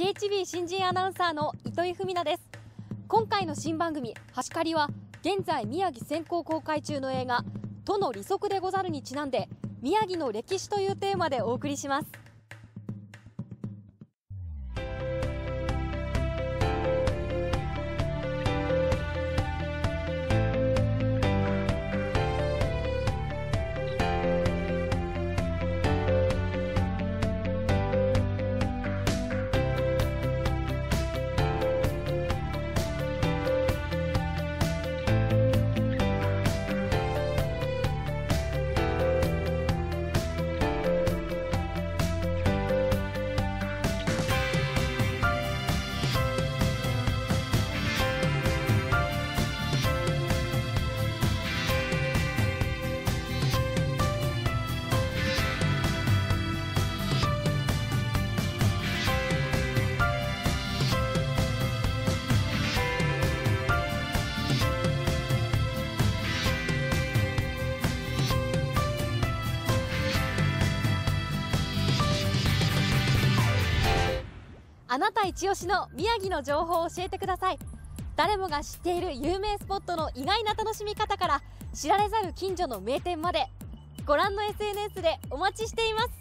KHB 新人アナウンサーの糸井文奈です。今回の新番組「はしかり」は現在宮城先行公開中の映画「都の利息でござる」にちなんで宮城の歴史というテーマでお送りします。あなた一押しの宮城の情報を教えてください。誰もが知っている有名スポットの意外な楽しみ方から知られざる近所の名店までご覧の SNS でお待ちしています。